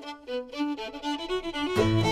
Um, to uh,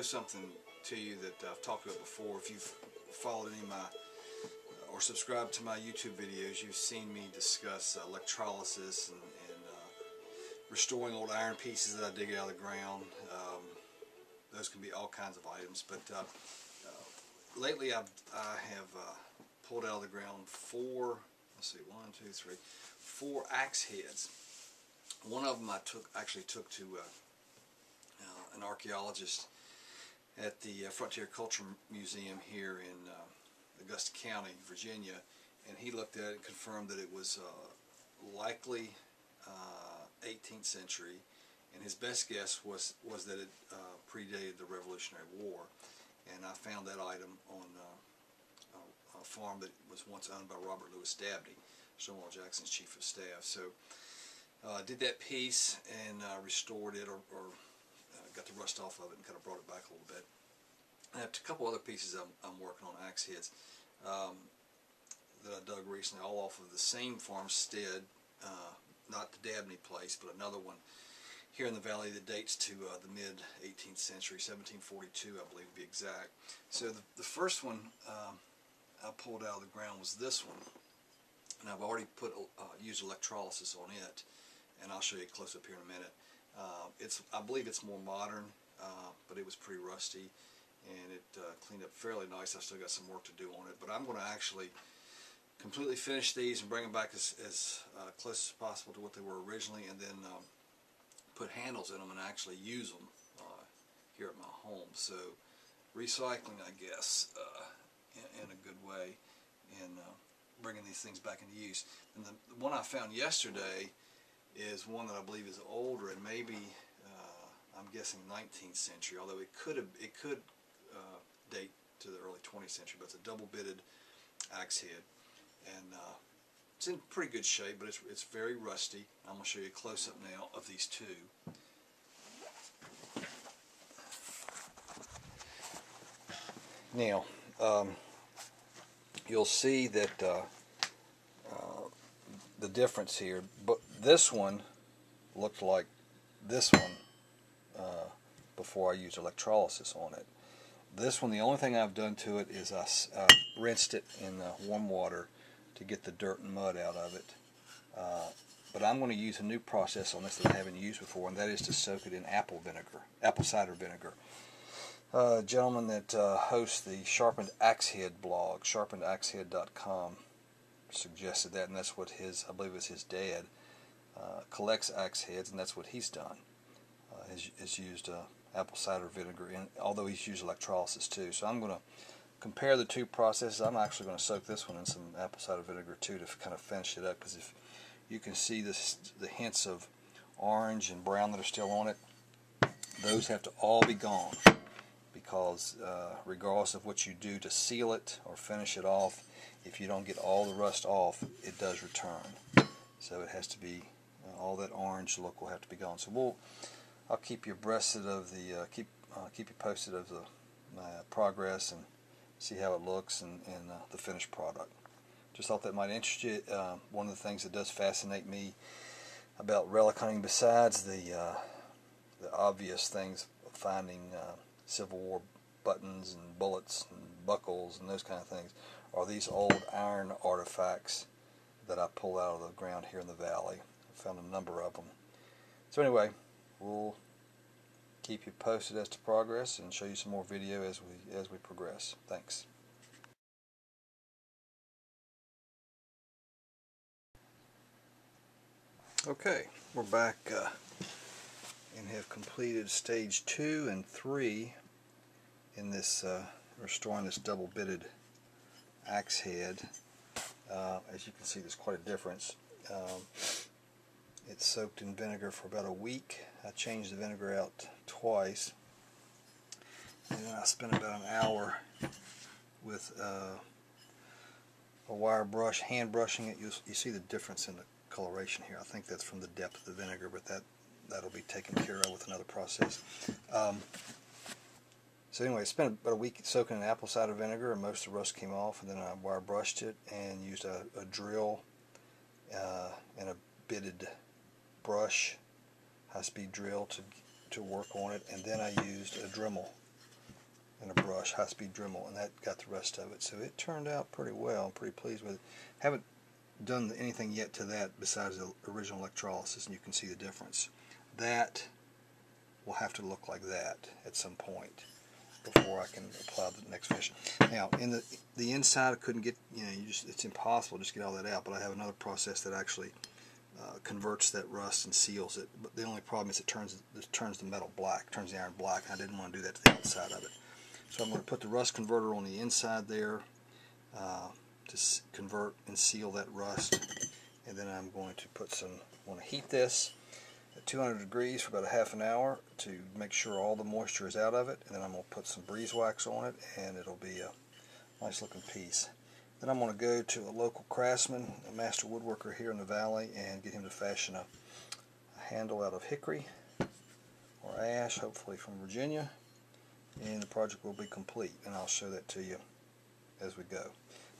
show something to you that I've talked about before. If you've followed any of my uh, or subscribed to my YouTube videos, you've seen me discuss electrolysis and, and uh, restoring old iron pieces that I dig out of the ground. Um, those can be all kinds of items, but uh, uh, lately I've, I have uh, pulled out of the ground four, let's see, one, two, three, four axe heads. One of them I took actually took to uh, an archaeologist at the uh, Frontier Culture Museum here in uh, Augusta County, Virginia, and he looked at it and confirmed that it was uh, likely 18th century, and his best guess was was that it predated the Revolutionary War, and I found that item on a farm that was once owned by Robert Lewis Dabney. Stonewall Jackson's chief of staff. So uh, did that piece and uh, restored it or, or uh, got the rust off of it and kind of brought it back a little bit. I have a couple other pieces I'm, I'm working on axe heads um, that I dug recently, all off of the same farmstead, uh, not the Dabney place, but another one here in the valley that dates to uh, the mid 18th century, 1742 I believe to be exact. So the, the first one um, I pulled out of the ground was this one and I've already put uh, used electrolysis on it and I'll show you close up here in a minute uh, it's I believe it's more modern uh, but it was pretty rusty and it uh, cleaned up fairly nice I still got some work to do on it but I'm going to actually completely finish these and bring them back as, as uh, close as possible to what they were originally and then um, put handles in them and actually use them uh, here at my home so recycling I guess in, in, a good way and bringing these things back into use. And the, the, one I found yesterday is one that I believe is older and maybe uh, I'm guessing 19th century, although it could have, it could uh, date to the early 20th century. But it's a double-bitted axe head, and uh, it's in pretty good shape, but it's it's very rusty. I'm going to show you a close-up now of these two. Now. Um, you'll see that uh, uh, the difference here. But this one looked like this one uh, before I used electrolysis on it. This one, the only thing I've done to it is I rinsed it in warm water to get the dirt and mud out of it. Uh, but I'm going to use a new process on this that I haven't used before, and that is to soak it in apple vinegar, apple cider vinegar uh, gentleman that uh, hosts the Sharpened Axehead blog, sharpenedaxehead.com, suggested that, and that's what his, I believe it was his dad, uh, collects axe heads, and that's what he's done. Uh, has, has used uh, apple cider vinegar, in, although he's used electrolysis too. So I'm going to compare the two processes. I'm actually going to soak this one in some apple cider vinegar too to kind of finish it up, because if you can see this, the hints of orange and brown that are still on it, those have to all be gone because uh, regardless of what you do to seal it or finish it off, if you don't get all the rust off, it does return. So it has to be, all that orange look will have to be gone. So we'll, I'll keep you abreasted of the, uh, keep uh, keep you posted of the my progress and see how it looks and, and uh, the finished product. Just thought that might interest you. Uh, one of the things that does fascinate me about relic hunting, besides the the obvious things finding uh, Civil War buttons and bullets and buckles and those kind of things are these old iron artifacts that I pull out of the ground here in the valley. Found a number of them. So anyway, we'll keep you posted as to progress and show you some more video as we as we progress. Thanks. Okay, we're back uh, and have completed stage two and three in this uh, restoring this double bitted axe head. Uh, as you can see, there's quite a difference. Um, it's soaked in vinegar for about a week. I changed the vinegar out twice. And then I spent about an hour with uh, a wire brush, hand brushing it. You, you see the difference in the coloration here. I think that's from the depth of the vinegar, but that, that'll be taken care of with another process. Um, so anyway, I spent about a week soaking in apple cider vinegar and most of the rust came off and then I wire brushed it and used a, a drill uh, and a bitted brush, high-speed drill to, to work on it and then I used a Dremel and a brush, high-speed Dremel and that got the rest of it. So it turned out pretty well. I'm pretty pleased with it. Haven't done anything yet to that besides the original electrolysis and you can see the difference. That will have to look like that at some point before I can apply the next finish. Now, in the the inside, I couldn't get, you know, you just it's impossible to just get all that out, but I have another process that actually uh, converts that rust and seals it. But the only problem is it turns it turns the metal black, turns the iron black, I didn't want to do that to the outside of it. So I'm going to put the rust converter on the inside there uh, to convert and seal that rust, and then I'm going to put some, I want to heat this at 200 degrees for about a half an hour to make sure all the moisture is out of it and then I'm going to put some beeswax on it and it'll be a nice looking piece. Then I'm going to go to a local craftsman, a master woodworker here in the valley and get him to fashion a, a handle out of hickory or ash, hopefully from Virginia and the project will be complete and I'll show that to you as we go.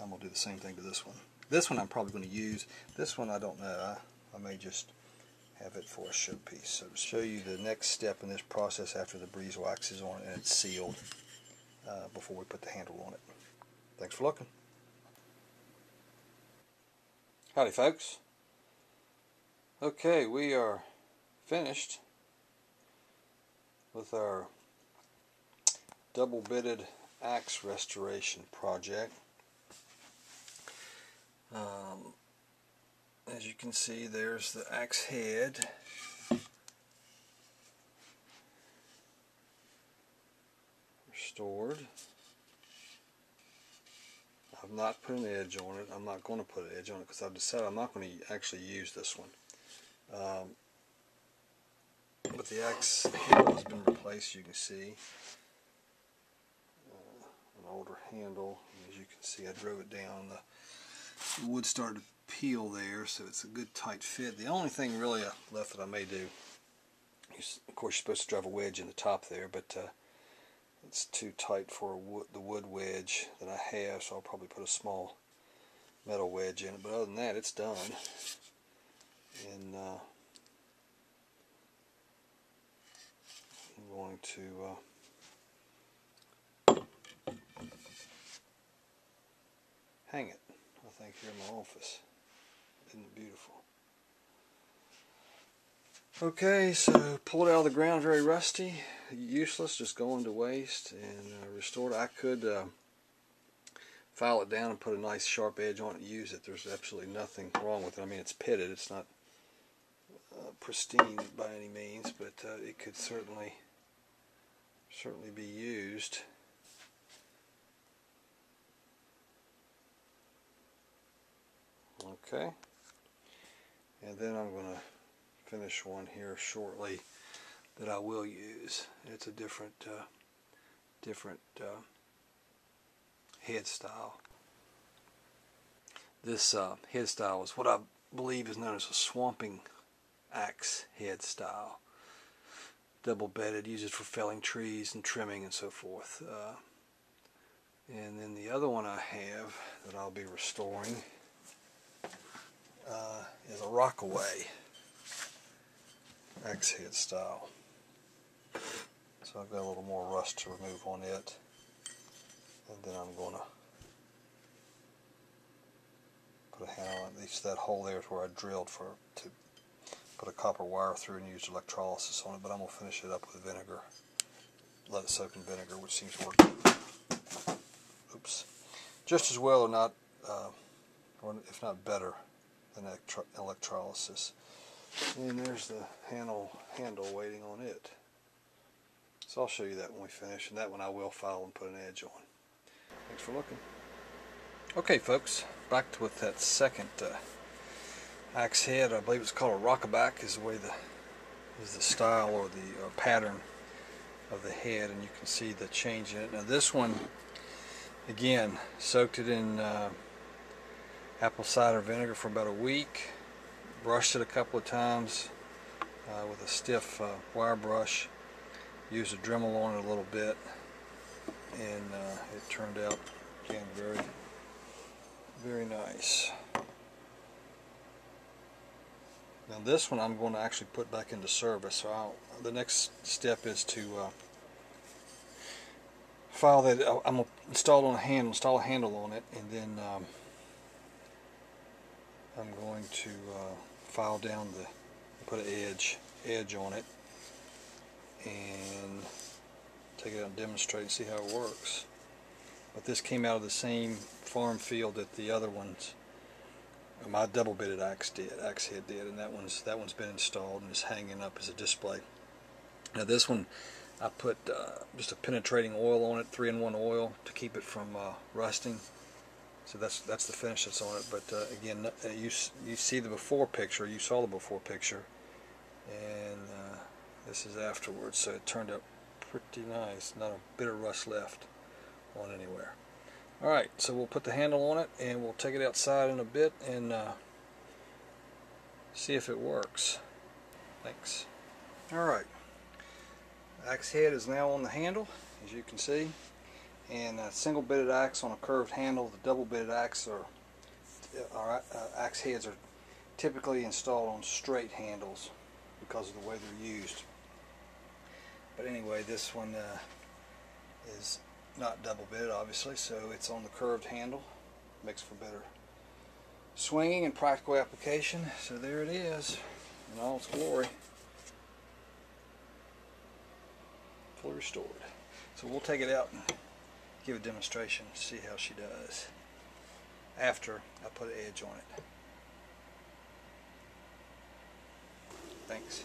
I'm going to do the same thing to this one. This one I'm probably going to use. This one I don't know. I, I may just have it for a showpiece. So to show you the next step in this process after the beeswax is on and it's sealed uh, before we put the handle on it. Thanks for looking. Howdy folks. Okay, we are finished with our double bitted axe restoration project. Um, as you can see there's the axe head restored I've not put an edge on it. I'm not going to put an edge on it because I've decided I'm not going to actually use this one. Um, but the axe handle has been replaced you can see. Uh, an older handle. As you can see I drove it down the wood started to peel there so it's a good tight fit. The only thing really left that I may do is, of course you're supposed to drive a wedge in the top there but uh, it's too tight for wood, the wood wedge that I have so I'll probably put a small metal wedge in it but other than that it's done. And uh, I'm going to uh, hang it I think here in my office. Isn't it beautiful? Okay, so pulled out of the ground very rusty, useless, just going to waste, and uh, restored. I could uh, file it down and put a nice sharp edge on it use it. There's absolutely nothing wrong with it. I mean, it's pitted. It's not uh, pristine by any means, but uh, it could certainly certainly be used. Okay and then I'm going to finish one here shortly that I will use. It's a different uh, different uh, head style. This uh, head style is what I believe is known as a swamping axe head style. Double bitted, uses for felling trees and trimming and so forth. Uh, and then the other one I have that I'll be restoring uh, is a rockaway axe head style. So I've got a little more rust to remove on it. And then I'm going to put a handle on at least that hole there is where I drilled for to put a copper wire through and used electrolysis on it, but I'm going to finish it up with vinegar. Let it soak in vinegar, which seems to work. Oops. Just as well or not, uh, or if not better, than electrolysis. And there's the handle, handle waiting on it. So I'll show you that when we finish, and that one I will file and put an edge on. Thanks for looking. Okay folks, back with that second uh, axe head. I believe it's called a rockaback is the way the is the style or the uh, pattern of the head and you can see the change in it. Now this one again soaked it in uh, apple cider vinegar for about a week brushed it a couple of times uh, with a stiff uh, wire brush used a Dremel on it a little bit and uh, it turned out again very very nice. Now this one I'm going to actually put back into service so I'll, the next step is to uh, file that uh, I'm going to install on a handle install a handle on it and then um, I'm going to uh, file down the put an edge edge on it. And take it out and demonstrate and see how it works but this came out of the same farm field that the other ones my double bitted axe did axe head did and that one's that one's been installed and is hanging up as a display now this one I put uh, just a penetrating oil on it 3-in-1 oil to keep it from uh, rusting so that's that's the finish that's on it. But uh, again, uh, you you see the before picture. You saw the before picture, and uh, this is afterwards. So it turned out pretty nice. Not a bit of rust left on anywhere. All right, so we'll put the handle on it, and we'll take it outside in a bit and uh, see if it works. Thanks. All right, axe head is now on the handle, as you can see and a single bitted axe on a curved handle. The double bitted axe or uh, axe heads are typically installed on straight handles because of the way they're used. But anyway, this one uh, is not double bitted obviously, so it's on the curved handle. Makes for better swinging and practical application. So there it is in all its glory. Fully restored. So we'll take it out and give a demonstration, see how she does after I put an edge on it. Thanks.